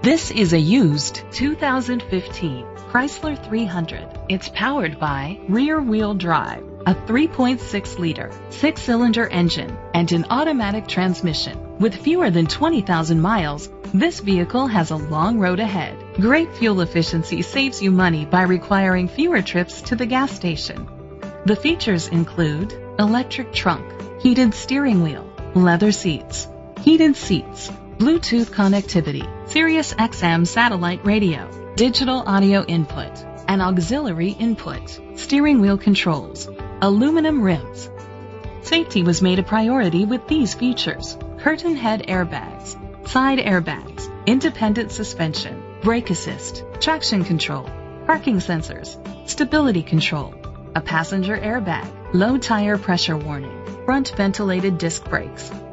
This is a used 2015 Chrysler 300. It's powered by rear wheel drive, a 3.6 liter six cylinder engine, and an automatic transmission. With fewer than 20,000 miles, this vehicle has a long road ahead. Great fuel efficiency saves you money by requiring fewer trips to the gas station. The features include electric trunk, heated steering wheel, leather seats, heated seats, Bluetooth connectivity, Sirius XM satellite radio, digital audio input, and auxiliary input, steering wheel controls, aluminum rims. Safety was made a priority with these features. Curtain head airbags, side airbags, independent suspension, brake assist, traction control, parking sensors, stability control, a passenger airbag, low tire pressure warning, front ventilated disc brakes.